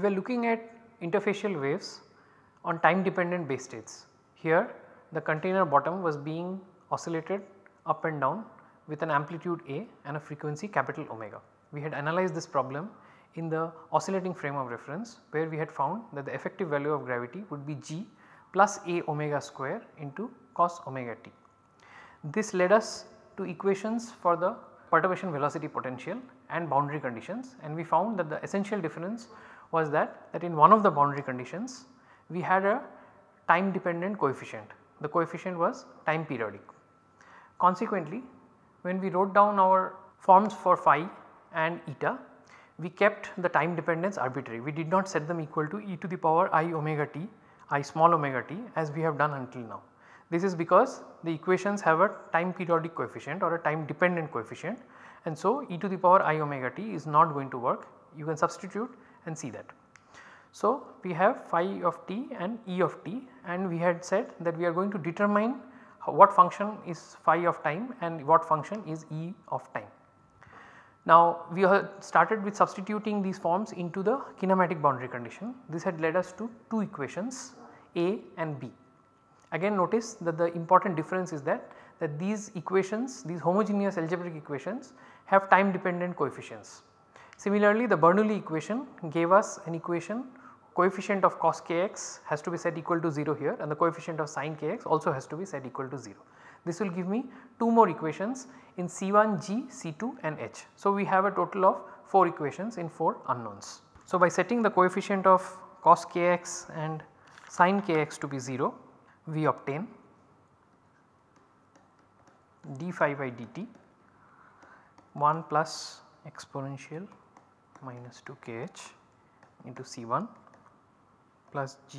we were looking at interfacial waves on time dependent base states. Here the container bottom was being oscillated up and down with an amplitude A and a frequency capital omega. We had analyzed this problem in the oscillating frame of reference where we had found that the effective value of gravity would be g plus a omega square into cos omega t. This led us to equations for the perturbation velocity potential and boundary conditions and we found that the essential difference was that, that in one of the boundary conditions we had a time dependent coefficient. The coefficient was time periodic. Consequently, when we wrote down our forms for phi and eta we kept the time dependence arbitrary. We did not set them equal to e to the power i omega t, i small omega t as we have done until now. This is because the equations have a time periodic coefficient or a time dependent coefficient and so e to the power i omega t is not going to work. You can substitute and see that. So, we have phi of t and e of t and we had said that we are going to determine what function is phi of time and what function is e of time. Now we have started with substituting these forms into the kinematic boundary condition. This had led us to two equations A and B. Again notice that the important difference is that, that these equations, these homogeneous algebraic equations have time dependent coefficients. Similarly the Bernoulli equation gave us an equation coefficient of cos kx has to be set equal to 0 here and the coefficient of sin kx also has to be set equal to 0. This will give me 2 more equations in C1, G, C2 and H. So, we have a total of 4 equations in 4 unknowns. So, by setting the coefficient of cos kx and sin kx to be 0, we obtain d phi by dt 1 plus exponential minus 2 kh into C1 plus G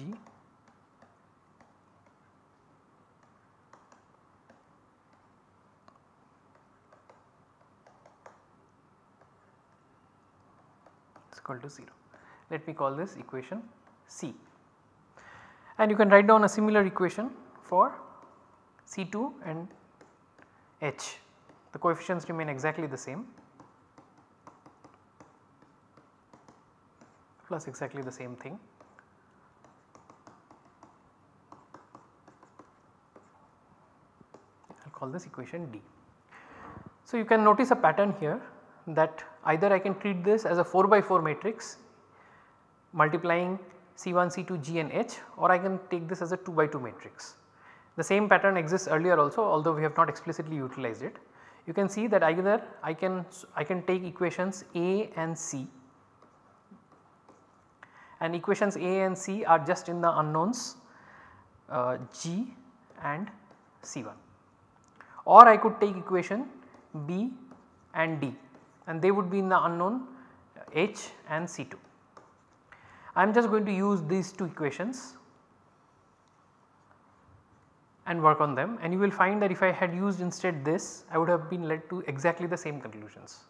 is equal to 0. Let me call this equation C and you can write down a similar equation for C2 and H. The coefficients remain exactly the same plus exactly the same thing. I will call this equation D. So, you can notice a pattern here that either I can treat this as a 4 by 4 matrix multiplying C1, C2, G and H or I can take this as a 2 by 2 matrix. The same pattern exists earlier also although we have not explicitly utilized it. You can see that either I can I can take equations A and C and equations A and C are just in the unknowns uh, G and C1 or I could take equation B and D and they would be in the unknown H and C2. I am just going to use these two equations and work on them and you will find that if I had used instead this I would have been led to exactly the same conclusions.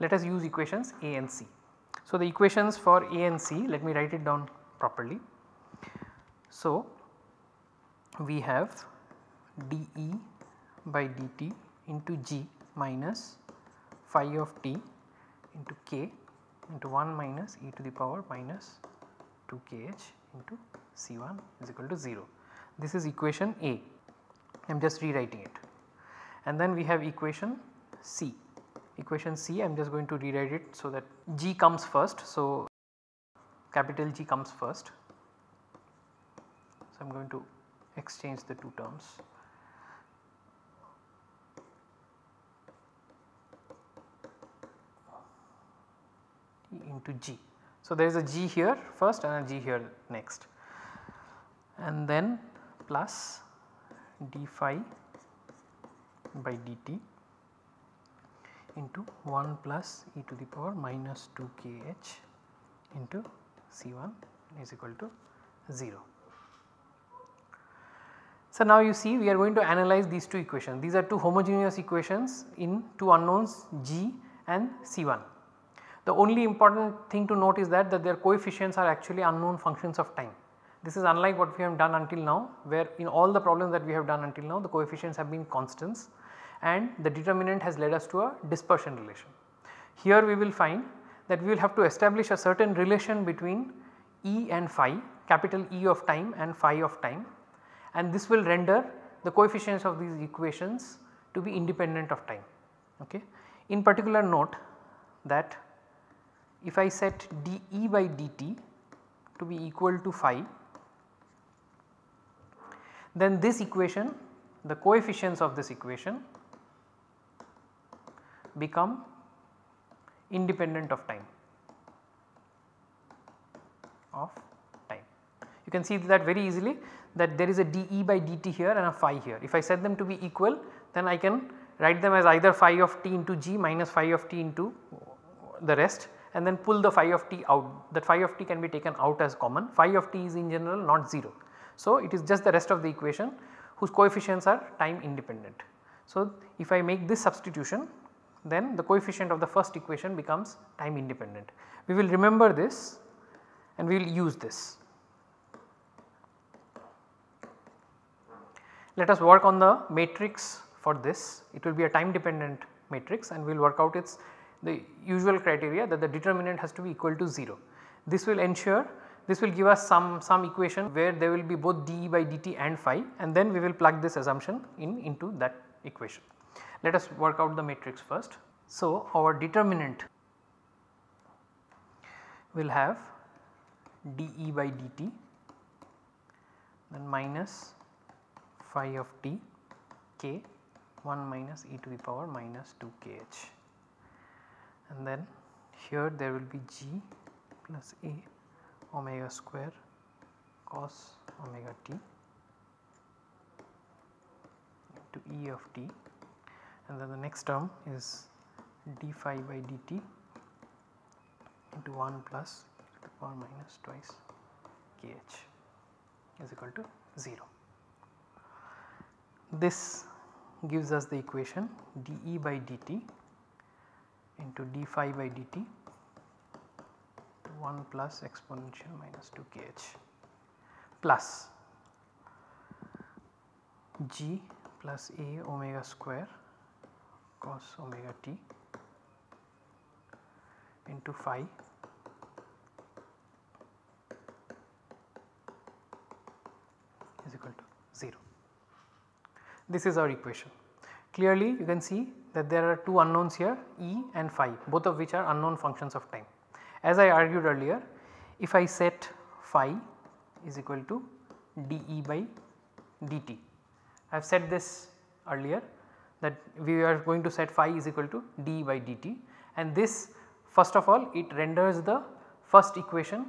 Let us use equations A and C. So, the equations for A and C let me write it down properly. So, we have dE by dt into G minus phi of t into k into 1 minus e to the power minus 2 kh into C1 is equal to 0. This is equation A, I am just rewriting it. And then we have equation C. Equation C I am just going to rewrite it so that G comes first. So, capital G comes first. So, I am going to exchange the two terms. into G. So, there is a G here first and a G here next and then plus d phi by dt into 1 plus e to the power minus 2 kh into C1 is equal to 0. So, now you see we are going to analyze these two equations. These are two homogeneous equations in two unknowns G and C1. The only important thing to note is that, that their coefficients are actually unknown functions of time. This is unlike what we have done until now where in all the problems that we have done until now the coefficients have been constants and the determinant has led us to a dispersion relation. Here we will find that we will have to establish a certain relation between E and phi capital E of time and phi of time and this will render the coefficients of these equations to be independent of time. Okay. In particular note that if I set dE by dt to be equal to phi then this equation the coefficients of this equation become independent of time of time. You can see that very easily that there is a dE by dt here and a phi here. If I set them to be equal then I can write them as either phi of t into g minus phi of t into the rest and then pull the phi of t out that phi of t can be taken out as common phi of t is in general not 0. So, it is just the rest of the equation whose coefficients are time independent. So, if I make this substitution then the coefficient of the first equation becomes time independent. We will remember this and we will use this. Let us work on the matrix for this it will be a time dependent matrix and we will work out its the usual criteria that the determinant has to be equal to 0. This will ensure this will give us some, some equation where there will be both dE by dt and phi and then we will plug this assumption in into that equation. Let us work out the matrix first. So, our determinant will have dE by dt then minus phi of t k 1 minus e to the power minus 2 kh and then here there will be g plus a omega square cos omega t to e of t and then the next term is d phi by dt into 1 plus to the power minus twice kh is equal to 0. This gives us the equation dE by dt into d phi by dt to 1 plus exponential minus 2 kh plus g plus a omega square cos omega t into phi is equal to 0. This is our equation. Clearly you can see that there are two unknowns here E and phi both of which are unknown functions of time. As I argued earlier if I set phi is equal to dE by dt. I have said this earlier that we are going to set phi is equal to d by dt. And this first of all it renders the first equation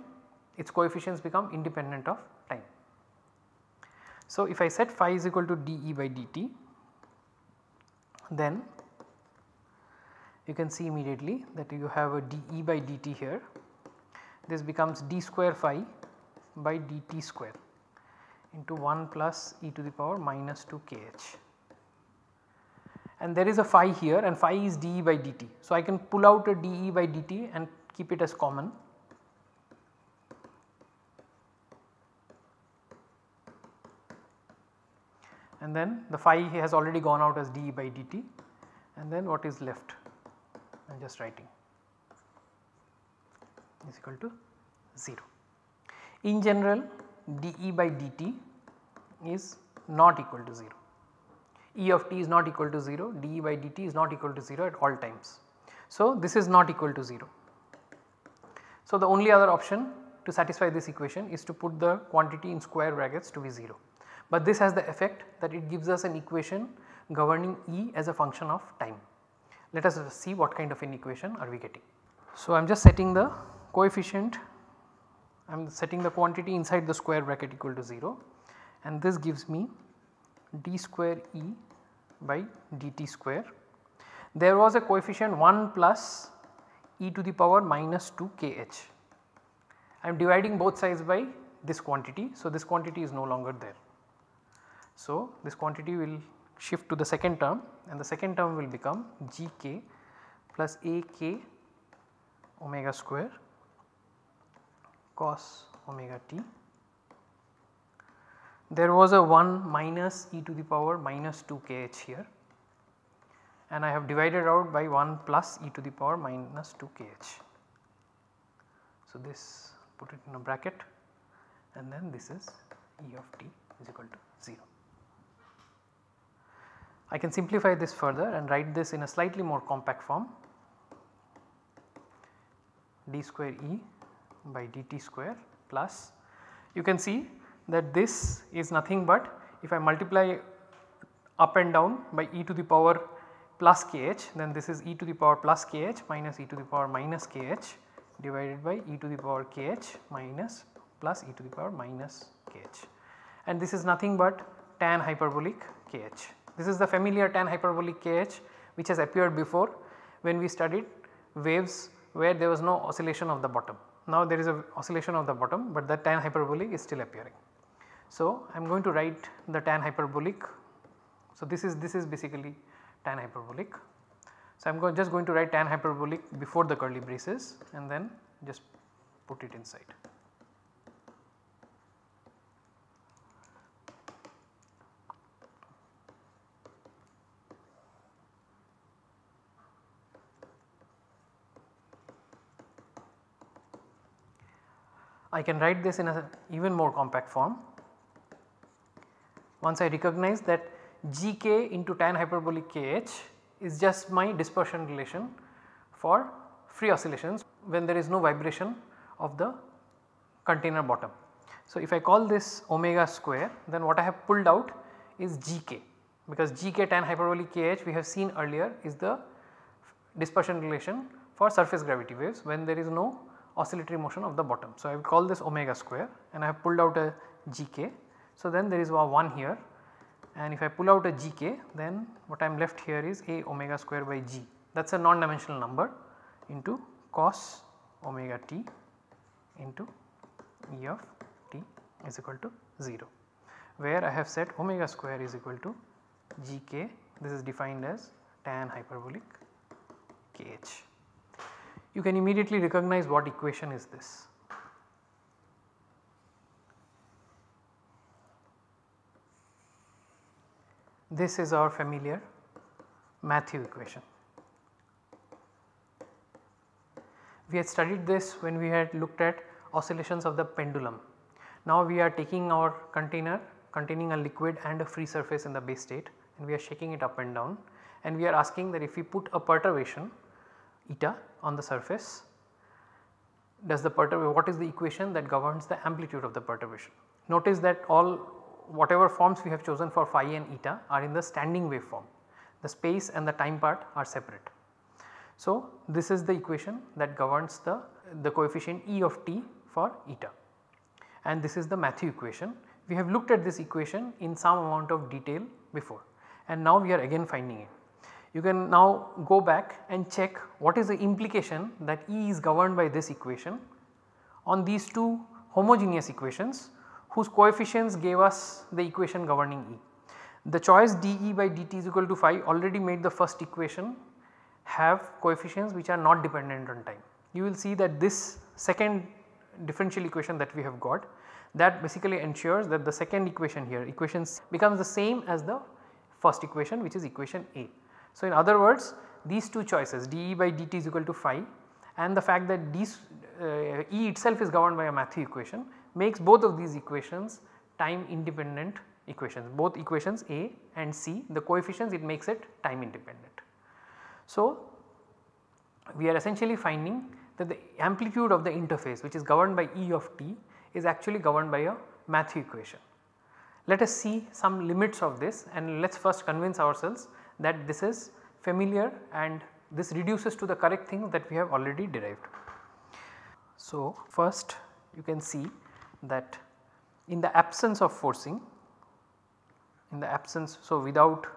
its coefficients become independent of time. So, if I set phi is equal to dE by dt then you can see immediately that you have a dE by dt here. This becomes d square phi by dt square into 1 plus e to the power minus 2 kh and there is a phi here and phi is dE by dt. So, I can pull out a dE by dt and keep it as common and then the phi has already gone out as dE by dt and then what is left I am just writing is equal to 0. In general dE by dt is not equal to 0. E of t is not equal to 0, dE by dt is not equal to 0 at all times. So, this is not equal to 0. So, the only other option to satisfy this equation is to put the quantity in square brackets to be 0. But this has the effect that it gives us an equation governing E as a function of time. Let us see what kind of an equation are we getting. So, I am just setting the coefficient I am setting the quantity inside the square bracket equal to 0 and this gives me d square E by dt square. There was a coefficient 1 plus e to the power minus 2 kh. I am dividing both sides by this quantity. So, this quantity is no longer there. So, this quantity will shift to the second term and the second term will become gk plus ak omega square cos omega t. There was a 1 minus e to the power minus 2 kh here and I have divided out by 1 plus e to the power minus 2 kh. So, this put it in a bracket and then this is E of t is equal to 0. I can simplify this further and write this in a slightly more compact form d square E by dt square plus you can see that this is nothing but if I multiply up and down by e to the power plus kh then this is e to the power plus kh minus e to the power minus kh divided by e to the power kh minus plus e to the power minus kh and this is nothing but tan hyperbolic kh. This is the familiar tan hyperbolic kh which has appeared before when we studied waves where there was no oscillation of the bottom. Now there is a oscillation of the bottom but the tan hyperbolic is still appearing. So I am going to write the tan hyperbolic. So this is this is basically tan hyperbolic. So I am just going to write tan hyperbolic before the curly braces and then just put it inside. I can write this in a even more compact form. Once I recognize that gk into tan hyperbolic kh is just my dispersion relation for free oscillations when there is no vibration of the container bottom. So, if I call this omega square then what I have pulled out is gk because gk tan hyperbolic kh we have seen earlier is the dispersion relation for surface gravity waves when there is no oscillatory motion of the bottom. So, I will call this omega square and I have pulled out a gk. So, then there is a 1 here and if I pull out a gk then what I am left here is a omega square by g. That is a non dimensional number into cos omega t into E of t is equal to 0 where I have set omega square is equal to gk this is defined as tan hyperbolic kh you can immediately recognize what equation is this. This is our familiar Mathieu equation. We had studied this when we had looked at oscillations of the pendulum. Now we are taking our container containing a liquid and a free surface in the base state and we are shaking it up and down and we are asking that if we put a perturbation eta on the surface does the perturbation what is the equation that governs the amplitude of the perturbation. Notice that all whatever forms we have chosen for phi and eta are in the standing wave form the space and the time part are separate. So, this is the equation that governs the, the coefficient E of t for eta and this is the Mathieu equation. We have looked at this equation in some amount of detail before and now we are again finding it you can now go back and check what is the implication that E is governed by this equation on these two homogeneous equations whose coefficients gave us the equation governing E. The choice dE by dt is equal to phi already made the first equation have coefficients which are not dependent on time. You will see that this second differential equation that we have got that basically ensures that the second equation here equations becomes the same as the first equation which is equation A. So, in other words these two choices dE by dt is equal to phi and the fact that these, uh, E itself is governed by a Mathieu equation makes both of these equations time independent equations both equations A and C the coefficients it makes it time independent. So, we are essentially finding that the amplitude of the interface which is governed by E of t is actually governed by a Mathieu equation. Let us see some limits of this and let us first convince ourselves that this is familiar and this reduces to the correct things that we have already derived. So, first you can see that in the absence of forcing, in the absence, so without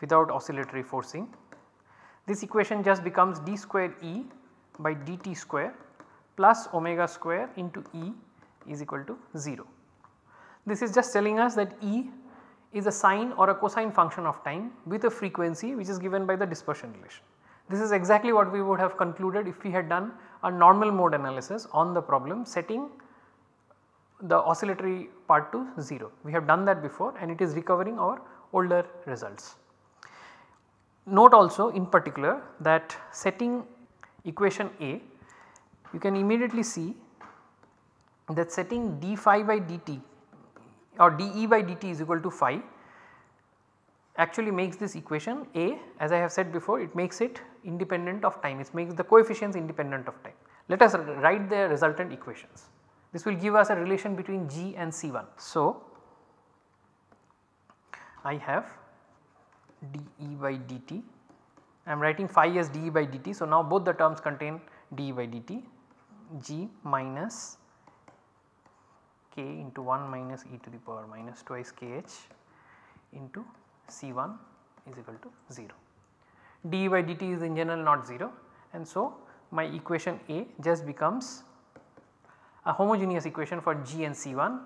without oscillatory forcing, this equation just becomes d square E by dt square plus omega square into E is equal to 0. This is just telling us that E is a sine or a cosine function of time with a frequency which is given by the dispersion relation. This is exactly what we would have concluded if we had done a normal mode analysis on the problem setting the oscillatory part to 0. We have done that before and it is recovering our older results. Note also in particular that setting equation A you can immediately see that setting d phi by dt or dE by dt is equal to phi actually makes this equation A as I have said before it makes it independent of time it makes the coefficients independent of time. Let us write the resultant equations. This will give us a relation between G and C1. So, I have dE by dt I am writing phi as dE by dt. So, now both the terms contain dE by dt G minus k into 1 minus e to the power minus twice kh into C1 is equal to 0. d by dt is in general not 0 and so my equation A just becomes a homogeneous equation for G and C1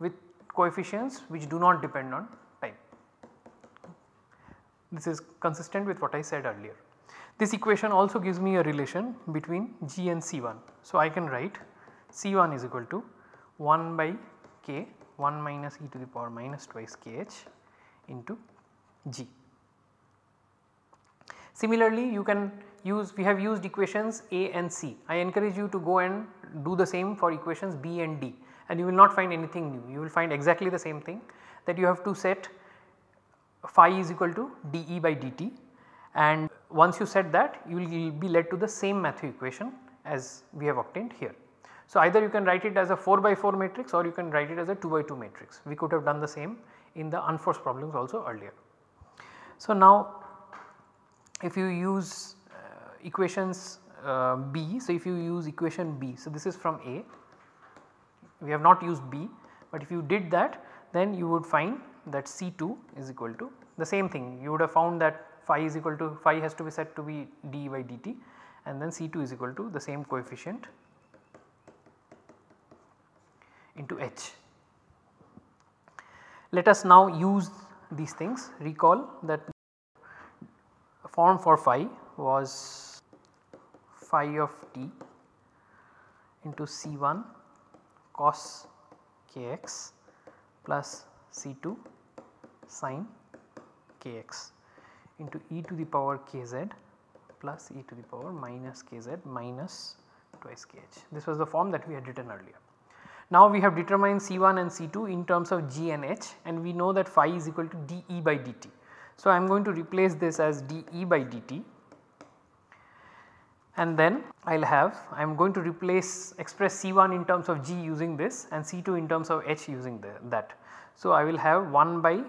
with coefficients which do not depend on time. This is consistent with what I said earlier. This equation also gives me a relation between G and C1. So, I can write C1 is equal to 1 by k 1 minus e to the power minus twice kh into G. Similarly, you can use we have used equations A and C. I encourage you to go and do the same for equations B and D and you will not find anything new. You will find exactly the same thing that you have to set phi is equal to dE by dt and once you set that you will be led to the same Mathieu equation as we have obtained here. So, either you can write it as a 4 by 4 matrix or you can write it as a 2 by 2 matrix. We could have done the same in the unforced problems also earlier. So, now if you use uh, equations uh, B, so if you use equation B, so this is from A, we have not used B, but if you did that then you would find that C2 is equal to the same thing you would have found that phi is equal to phi has to be set to be d by dt and then C2 is equal to the same coefficient into H. Let us now use these things recall that form for phi was phi of t into C1 cos kx plus C2 sin kx into e to the power kz plus e to the power minus kz minus twice kh. This was the form that we had written earlier. Now we have determined C1 and C2 in terms of G and H and we know that phi is equal to dE by dt. So I am going to replace this as dE by dt and then I will have I am going to replace express C1 in terms of G using this and C2 in terms of H using the, that. So I will have 1 by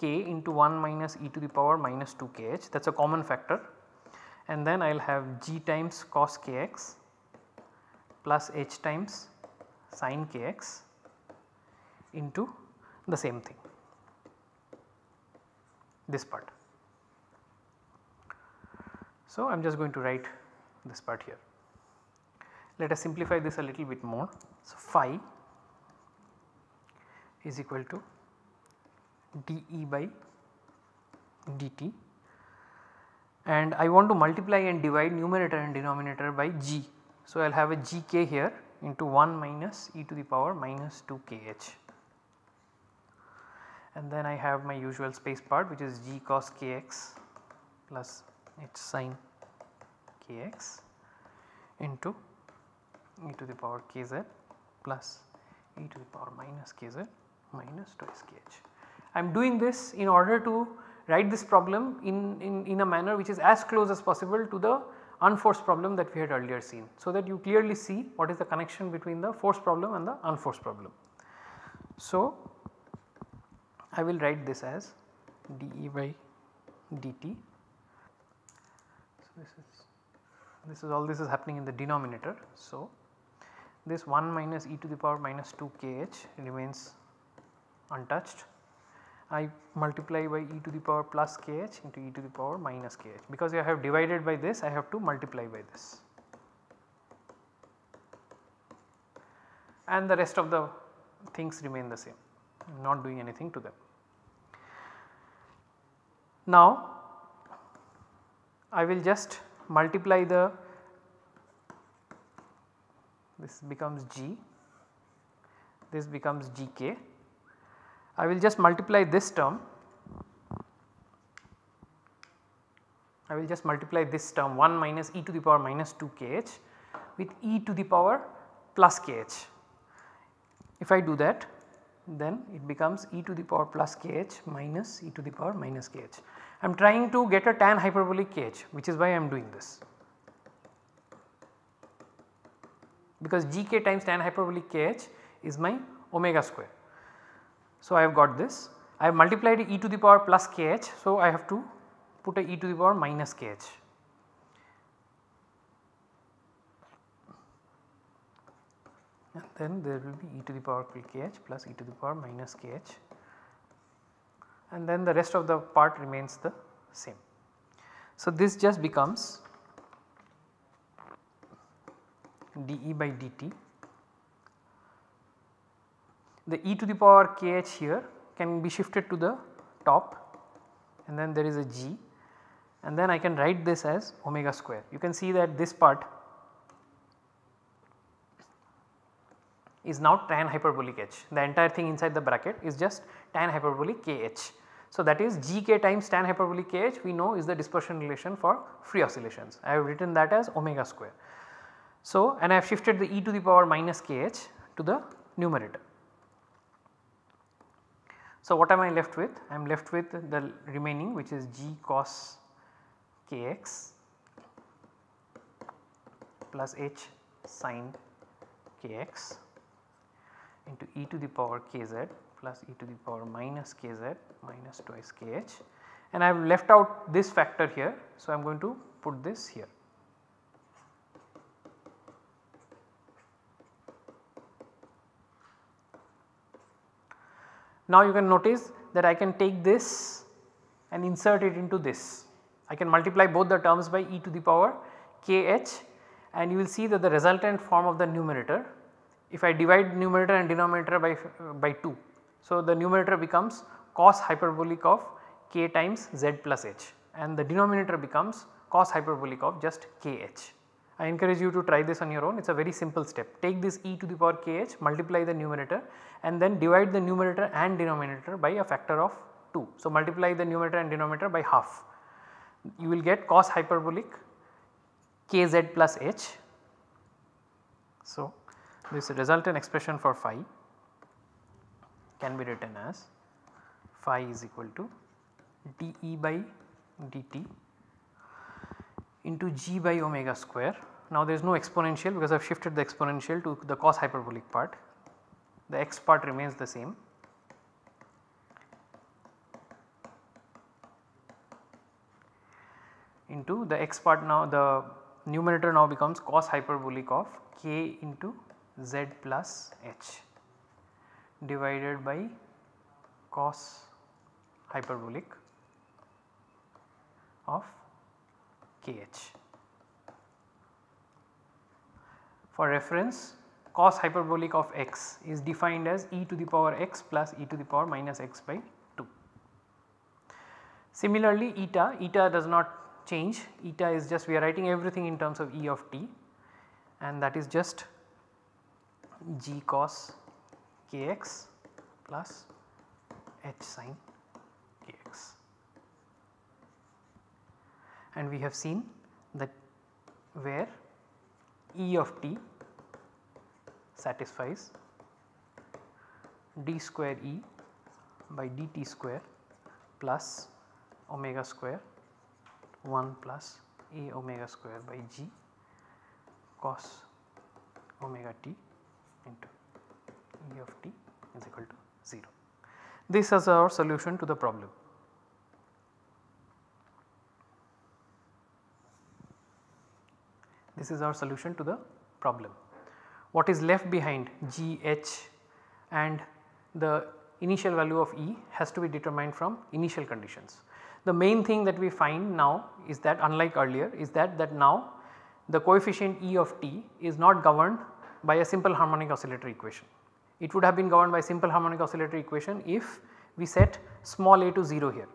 k into 1 minus e to the power minus 2 kh that is a common factor and then I will have g times cos kx plus h times sin kx into the same thing this part. So, I am just going to write this part here. Let us simplify this a little bit more. So, phi is equal to dE by dt and I want to multiply and divide numerator and denominator by g. So, I will have a gk here into 1 minus e to the power minus 2 kh and then I have my usual space part which is g cos kx plus h sin kx into e to the power kz plus e to the power minus kz minus twice kh. I am doing this in order to write this problem in, in, in a manner which is as close as possible to the unforced problem that we had earlier seen. So, that you clearly see what is the connection between the forced problem and the unforced problem. So, I will write this as dE by dt. So, this is this is all this is happening in the denominator. So, this 1 minus e to the power minus 2 kh remains untouched I multiply by e to the power plus kh into e to the power minus kh because I have divided by this I have to multiply by this and the rest of the things remain the same not doing anything to them. Now I will just multiply the this becomes g this becomes gk. I will just multiply this term I will just multiply this term 1 minus e to the power minus 2 kh with e to the power plus kh. If I do that then it becomes e to the power plus kh minus e to the power minus kh. I am trying to get a tan hyperbolic kh which is why I am doing this. Because gk times tan hyperbolic kh is my omega square. So, I have got this I have multiplied e to the power plus kh. So, I have to put a e to the power minus kh. And then there will be e to the power kh plus e to the power minus kh and then the rest of the part remains the same. So, this just becomes dE by dt. The e to the power kh here can be shifted to the top and then there is a g and then I can write this as omega square. You can see that this part is now tan hyperbolic h. The entire thing inside the bracket is just tan hyperbolic kh. So, that is gk times tan hyperbolic kh we know is the dispersion relation for free oscillations. I have written that as omega square. So, and I have shifted the e to the power minus kh to the numerator. So, what am I left with? I am left with the remaining which is g cos kx plus h sin kx into e to the power kz plus e to the power minus kz minus twice kh and I have left out this factor here. So, I am going to put this here. Now you can notice that I can take this and insert it into this. I can multiply both the terms by e to the power kh and you will see that the resultant form of the numerator if I divide numerator and denominator by, uh, by 2. So, the numerator becomes cos hyperbolic of k times z plus h and the denominator becomes cos hyperbolic of just kh. I encourage you to try this on your own it is a very simple step. Take this e to the power kh multiply the numerator and then divide the numerator and denominator by a factor of 2. So, multiply the numerator and denominator by half you will get cos hyperbolic kz plus h. So, this resultant expression for phi can be written as phi is equal to dE by dt into g by omega square. Now there is no exponential because I have shifted the exponential to the cos hyperbolic part, the x part remains the same into the x part now the numerator now becomes cos hyperbolic of k into z plus h divided by cos hyperbolic of kh. For reference cos hyperbolic of x is defined as e to the power x plus e to the power minus x by 2. Similarly eta, eta does not change eta is just we are writing everything in terms of E of t and that is just g cos kx plus h sin kx. And we have seen that where E of t satisfies d square E by dt square plus omega square 1 plus a omega square by g cos omega t into E of t is equal to 0. This is our solution to the problem. This is our solution to the problem. What is left behind g, h and the initial value of E has to be determined from initial conditions. The main thing that we find now is that unlike earlier is that that now the coefficient E of t is not governed by a simple harmonic oscillator equation. It would have been governed by simple harmonic oscillator equation if we set small a to 0 here.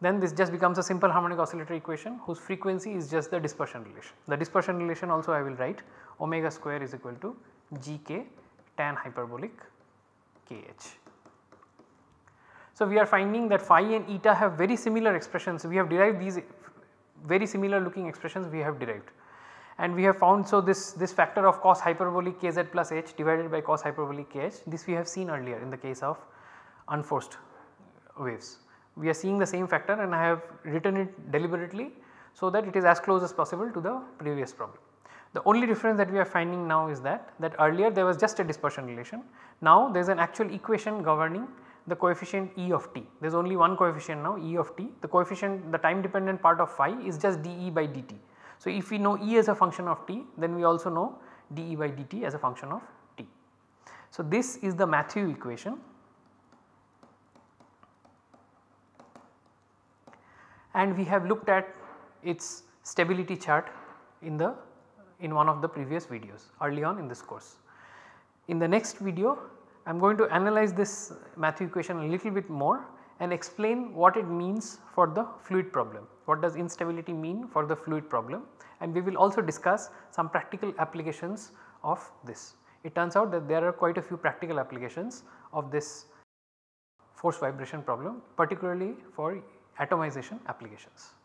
Then this just becomes a simple harmonic oscillator equation whose frequency is just the dispersion relation. The dispersion relation also I will write omega square is equal to gk tan hyperbolic kh. So, we are finding that phi and eta have very similar expressions. We have derived these very similar looking expressions we have derived and we have found so this, this factor of cos hyperbolic kz plus h divided by cos hyperbolic kh this we have seen earlier in the case of unforced waves. We are seeing the same factor and I have written it deliberately so that it is as close as possible to the previous problem. The only difference that we are finding now is that, that earlier there was just a dispersion relation. Now there is an actual equation governing the coefficient E of t. There is only one coefficient now E of t. The coefficient the time dependent part of phi is just dE by dt. So if we know E as a function of t then we also know dE by dt as a function of t. So this is the Mathieu equation and we have looked at its stability chart in the in one of the previous videos early on in this course. In the next video I am going to analyze this Mathieu equation a little bit more and explain what it means for the fluid problem. What does instability mean for the fluid problem and we will also discuss some practical applications of this. It turns out that there are quite a few practical applications of this force vibration problem particularly for atomization applications.